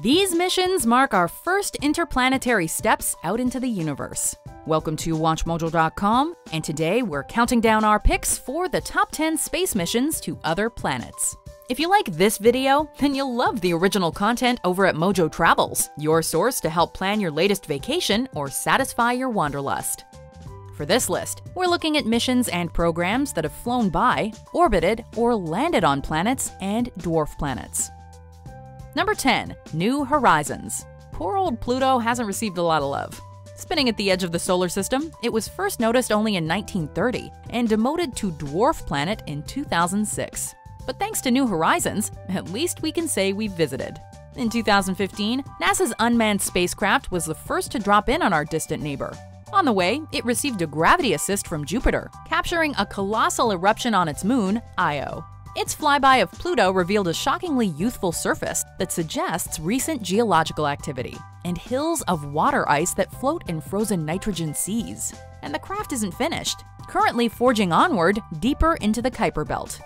These missions mark our first interplanetary steps out into the universe. Welcome to WatchMojo.com, and today we're counting down our picks for the top 10 space missions to other planets. If you like this video, then you'll love the original content over at Mojo Travels, your source to help plan your latest vacation or satisfy your wanderlust. For this list, we're looking at missions and programs that have flown by, orbited, or landed on planets and dwarf planets. Number 10. New Horizons. Poor old Pluto hasn't received a lot of love. Spinning at the edge of the solar system, it was first noticed only in 1930 and demoted to dwarf planet in 2006. But thanks to New Horizons, at least we can say we visited. In 2015, NASA's unmanned spacecraft was the first to drop in on our distant neighbor. On the way, it received a gravity assist from Jupiter, capturing a colossal eruption on its moon, Io. Its flyby of Pluto revealed a shockingly youthful surface that suggests recent geological activity and hills of water ice that float in frozen nitrogen seas. And the craft isn't finished, currently forging onward deeper into the Kuiper Belt.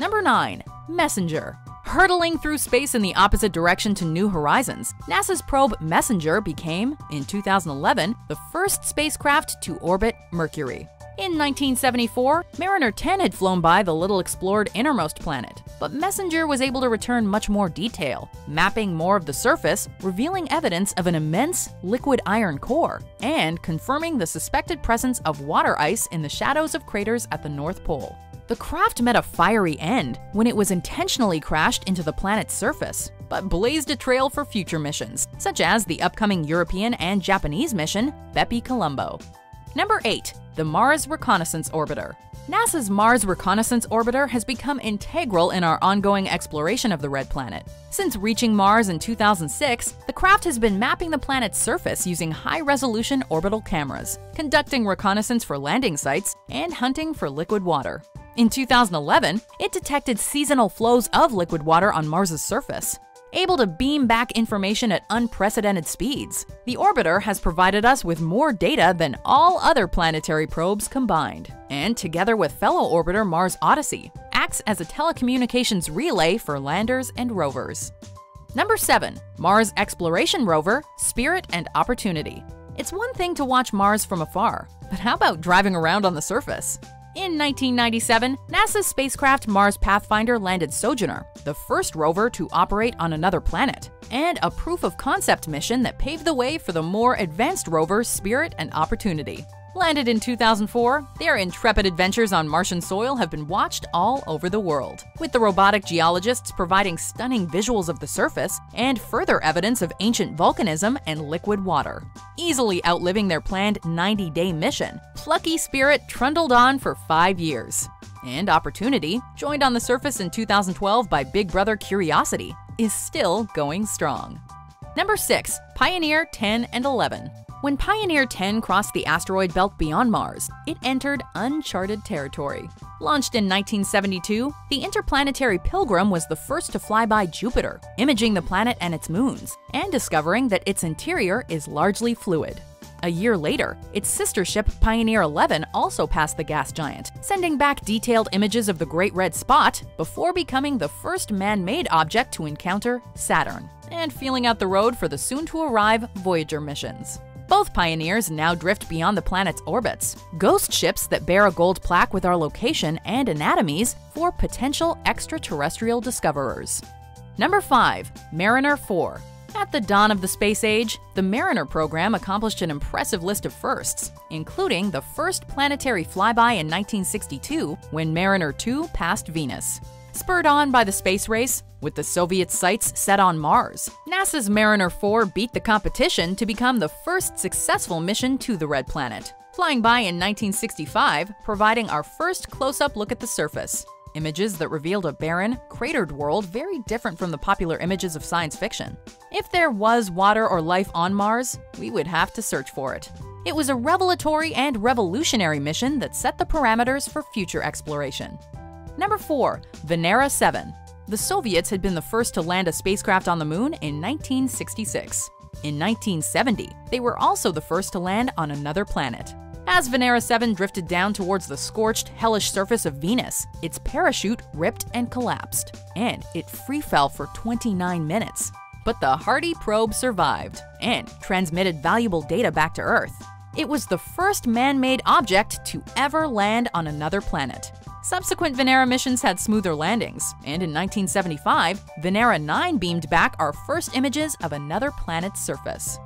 Number 9. Messenger. Hurtling through space in the opposite direction to New Horizons, NASA's probe Messenger became, in 2011, the first spacecraft to orbit Mercury. In 1974, Mariner 10 had flown by the little explored innermost planet, but Messenger was able to return much more detail, mapping more of the surface, revealing evidence of an immense liquid iron core, and confirming the suspected presence of water ice in the shadows of craters at the North Pole. The craft met a fiery end when it was intentionally crashed into the planet's surface, but blazed a trail for future missions, such as the upcoming European and Japanese mission, Bepi Colombo. Number 8. The Mars Reconnaissance Orbiter. NASA's Mars Reconnaissance Orbiter has become integral in our ongoing exploration of the Red Planet. Since reaching Mars in 2006, the craft has been mapping the planet's surface using high resolution orbital cameras, conducting reconnaissance for landing sites, and hunting for liquid water. In 2011, it detected seasonal flows of liquid water on Mars's surface, able to beam back information at unprecedented speeds. The orbiter has provided us with more data than all other planetary probes combined, and together with fellow orbiter Mars Odyssey, acts as a telecommunications relay for landers and rovers. Number 7. Mars Exploration Rover, Spirit and Opportunity. It's one thing to watch Mars from afar, but how about driving around on the surface? In 1997, NASA's spacecraft Mars Pathfinder landed Sojourner, the first rover to operate on another planet, and a proof of concept mission that paved the way for the more advanced rovers Spirit and Opportunity. Landed in 2004, their intrepid adventures on Martian soil have been watched all over the world, with the robotic geologists providing stunning visuals of the surface and further evidence of ancient volcanism and liquid water. Easily outliving their planned 90 day mission, Plucky Spirit trundled on for five years. And Opportunity, joined on the surface in 2012 by Big Brother Curiosity, is still going strong. Number 6. Pioneer 10 and 11 when Pioneer 10 crossed the asteroid belt beyond Mars, it entered uncharted territory. Launched in 1972, the interplanetary Pilgrim was the first to fly by Jupiter, imaging the planet and its moons, and discovering that its interior is largely fluid. A year later, its sister ship Pioneer 11 also passed the gas giant, sending back detailed images of the Great Red Spot before becoming the first man made object to encounter Saturn, and feeling out the road for the soon to arrive Voyager missions. Both Pioneers now drift beyond the planet's orbits, ghost ships that bear a gold plaque with our location and anatomies for potential extraterrestrial discoverers. Number 5. Mariner 4 at the dawn of the space age, the Mariner program accomplished an impressive list of firsts, including the first planetary flyby in 1962 when Mariner 2 passed Venus. Spurred on by the space race, with the Soviet sights set on Mars, NASA's Mariner 4 beat the competition to become the first successful mission to the Red Planet, flying by in 1965, providing our first close up look at the surface. Images that revealed a barren, cratered world very different from the popular images of science fiction. If there was water or life on Mars, we would have to search for it. It was a revelatory and revolutionary mission that set the parameters for future exploration. Number 4. Venera 7. The Soviets had been the first to land a spacecraft on the moon in 1966. In 1970, they were also the first to land on another planet. As Venera 7 drifted down towards the scorched, hellish surface of Venus, its parachute ripped and collapsed, and it free fell for 29 minutes. But the hardy probe survived and transmitted valuable data back to Earth. It was the first man made object to ever land on another planet. Subsequent Venera missions had smoother landings, and in 1975, Venera 9 beamed back our first images of another planet's surface.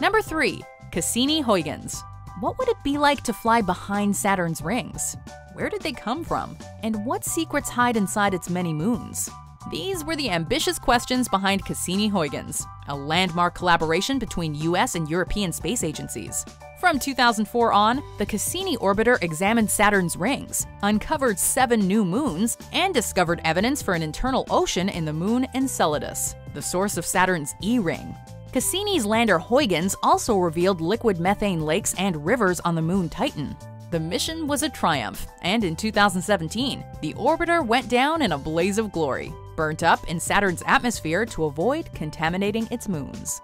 Number 3. Cassini-Huygens. What would it be like to fly behind Saturn's rings? Where did they come from? And what secrets hide inside its many moons? These were the ambitious questions behind Cassini-Huygens, a landmark collaboration between US and European space agencies. From 2004 on, the Cassini orbiter examined Saturn's rings, uncovered seven new moons, and discovered evidence for an internal ocean in the moon Enceladus, the source of Saturn's E ring. Cassini's lander Huygens also revealed liquid methane lakes and rivers on the moon Titan. The mission was a triumph, and in 2017, the orbiter went down in a blaze of glory, burnt up in Saturn's atmosphere to avoid contaminating its moons.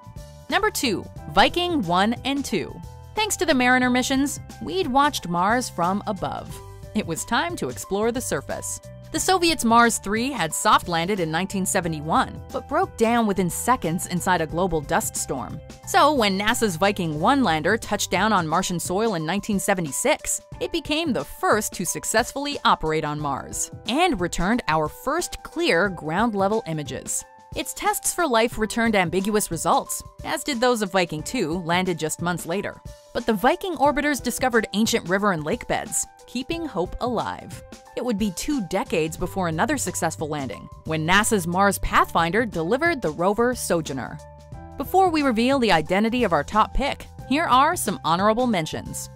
Number 2. Viking 1 and 2 Thanks to the Mariner missions, we'd watched Mars from above. It was time to explore the surface. The Soviets' Mars 3 had soft landed in 1971, but broke down within seconds inside a global dust storm. So, when NASA's Viking 1 lander touched down on Martian soil in 1976, it became the first to successfully operate on Mars and returned our first clear ground level images. Its tests for life returned ambiguous results, as did those of Viking 2, landed just months later. But the Viking orbiters discovered ancient river and lake beds, keeping hope alive. It would be two decades before another successful landing, when NASA's Mars Pathfinder delivered the rover Sojourner. Before we reveal the identity of our top pick, here are some honorable mentions.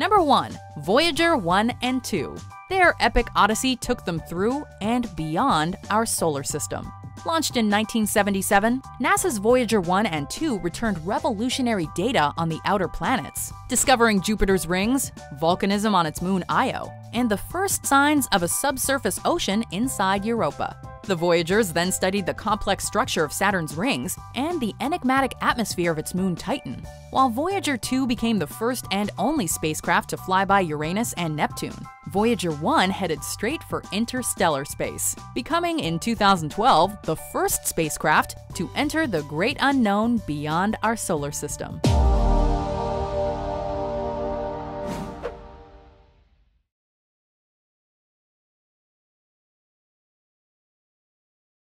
Number 1. Voyager 1 and 2. Their epic odyssey took them through and beyond our solar system. Launched in 1977, NASA's Voyager 1 and 2 returned revolutionary data on the outer planets, discovering Jupiter's rings, volcanism on its moon Io, and the first signs of a subsurface ocean inside Europa. The Voyagers then studied the complex structure of Saturn's rings and the enigmatic atmosphere of its moon Titan, while Voyager 2 became the first and only spacecraft to fly by Uranus and Neptune. Voyager 1 headed straight for interstellar space, becoming in 2012 the first spacecraft to enter the great unknown beyond our solar system.